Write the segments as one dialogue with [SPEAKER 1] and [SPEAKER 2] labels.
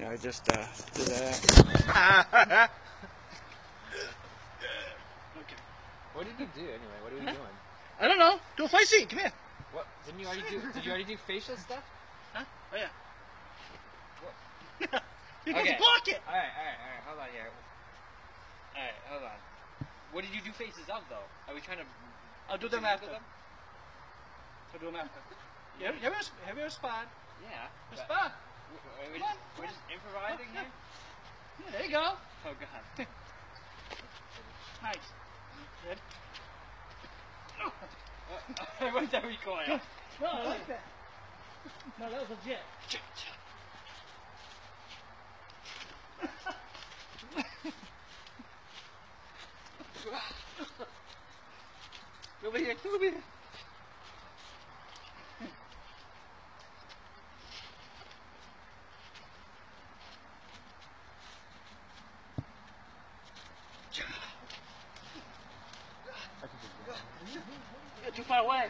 [SPEAKER 1] Yeah, I just uh, did that.
[SPEAKER 2] Okay.
[SPEAKER 3] What did you do anyway? What are we doing?
[SPEAKER 2] I don't know. Do a fight scene. Come here.
[SPEAKER 3] What? Didn't you already do? Did you already do facial stuff?
[SPEAKER 2] Huh? Oh yeah.
[SPEAKER 3] What?
[SPEAKER 2] you can
[SPEAKER 3] Okay.
[SPEAKER 2] block it.
[SPEAKER 3] All right, all right, all right. Hold on here. All right, hold on. What did you do faces of though? Are we trying to?
[SPEAKER 2] I'll do them after.
[SPEAKER 3] them. at
[SPEAKER 2] I'll do them after. You have, you have, a, have you a spot?
[SPEAKER 3] Yeah.
[SPEAKER 2] A
[SPEAKER 3] but-
[SPEAKER 2] spot.
[SPEAKER 3] We're, we're
[SPEAKER 2] Come on,
[SPEAKER 3] just, we're just improvising here.
[SPEAKER 2] Yeah, there you go.
[SPEAKER 3] Oh god.
[SPEAKER 2] Nice. Good.
[SPEAKER 3] Where's that recoil?
[SPEAKER 2] No, I like that. No, that was legit. Over here, over here. You're too far away.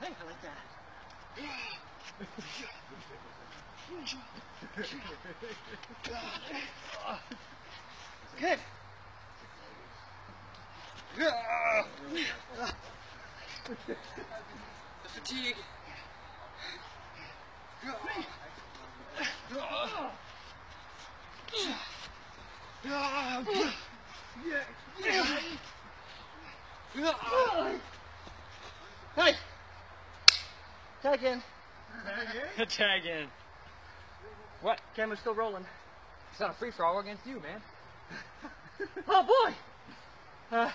[SPEAKER 2] Hey, I like that. Good.
[SPEAKER 3] The fatigue.
[SPEAKER 2] Hey. Tag in.
[SPEAKER 3] Tag in. What?
[SPEAKER 2] Camera's still rolling.
[SPEAKER 3] It's not a free for all against you, man.
[SPEAKER 2] Oh boy. Uh,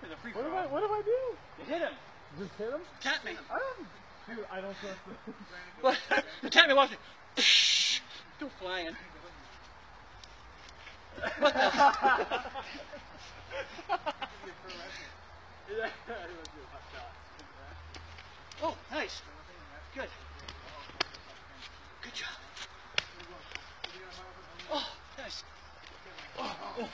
[SPEAKER 1] What do I, what do I do?
[SPEAKER 2] you hit him.
[SPEAKER 1] Just hit him?
[SPEAKER 2] Tap me.
[SPEAKER 1] I don't. Dude, I don't trust this.
[SPEAKER 2] What? you tap me. Watch it. Still flying. What the? Oh, nice. Good. Good job. Oh. Oh.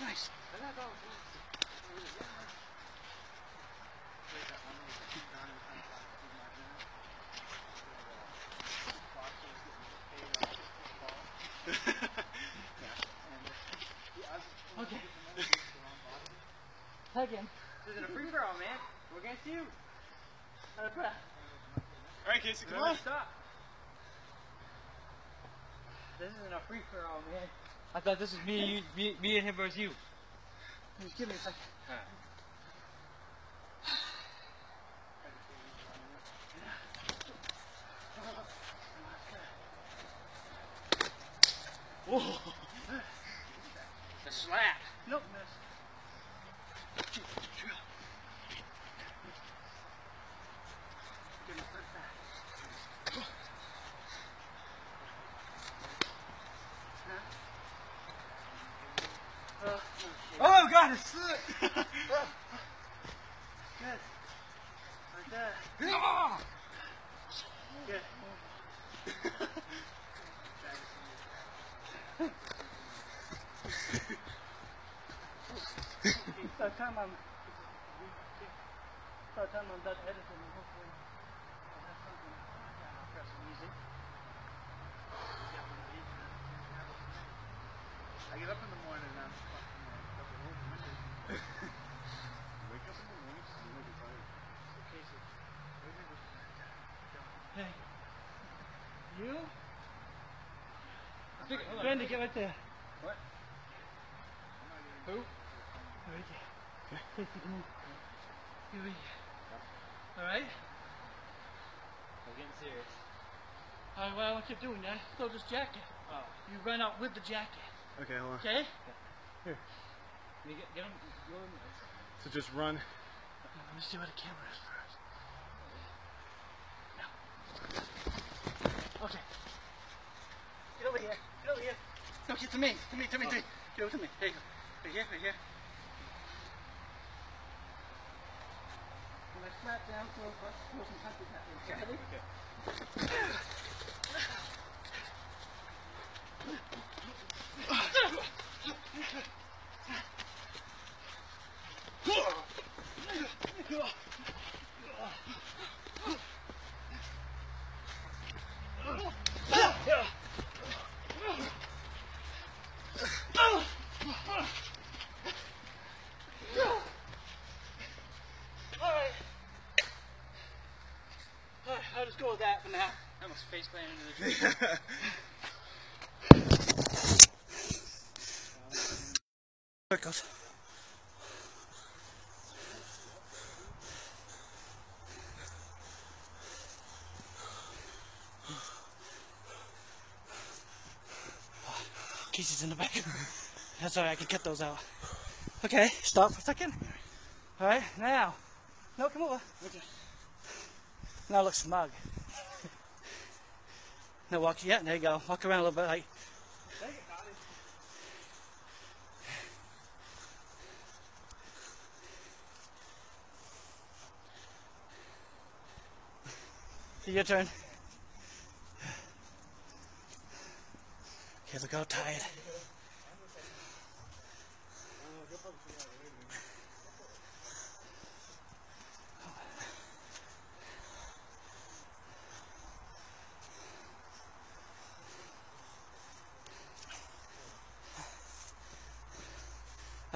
[SPEAKER 2] Nice. Okay. Tag in.
[SPEAKER 3] This isn't a free for all, man. We're against you.
[SPEAKER 2] Out of breath.
[SPEAKER 1] All right, Casey, come on.
[SPEAKER 3] Stop. This isn't a free for all, man. I thought this was me, you, me, me and him versus you.
[SPEAKER 2] Just give me a second. Whoa.
[SPEAKER 3] The slap.
[SPEAKER 2] Nope, miss. Give me a first back. Huh? Uh, okay.
[SPEAKER 3] Oh god, it's slick.
[SPEAKER 2] Good. Like that. Good. By the time I'm, by the time I'm done editing, hopefully I'll have something. Yeah, I'll press music.
[SPEAKER 1] I get up in the morning and I'm fucking uh, like, up the morning. Wake up in the morning, you might be tired.
[SPEAKER 2] Okay, so. Hey. You? Randy, get right there.
[SPEAKER 3] What?
[SPEAKER 2] Who? Right there. Casey, come on. Get right here. Alright?
[SPEAKER 3] We're getting serious.
[SPEAKER 2] Alright, well, I want you doing that. Throw this jacket.
[SPEAKER 3] Oh.
[SPEAKER 2] You run out with the jacket.
[SPEAKER 1] Okay, hold on.
[SPEAKER 2] Okay?
[SPEAKER 3] Can you get, get him, go him.
[SPEAKER 1] So just run.
[SPEAKER 2] Uh, let me see where the camera is first. No. Okay. Get over here. Get over here. No, get to me. To me, oh. to me, to me. Get over to me. There you go. Right here, right here. When I slap down, throw, throw some punches at me. Okay. Ready? Happened now.
[SPEAKER 3] I almost face planted into the tree.
[SPEAKER 2] Circles. Casey's in the back. That's alright, I can cut those out. Okay, stop for a second. Alright, now. No, come over.
[SPEAKER 3] Okay.
[SPEAKER 2] Now look smug. now walk, yeah, there you go. Walk around a little bit like, your turn. Okay, look how tired.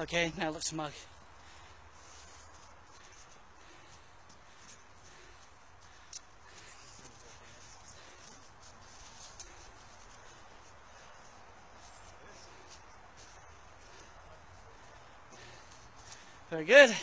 [SPEAKER 2] Okay, now look smug. Very good.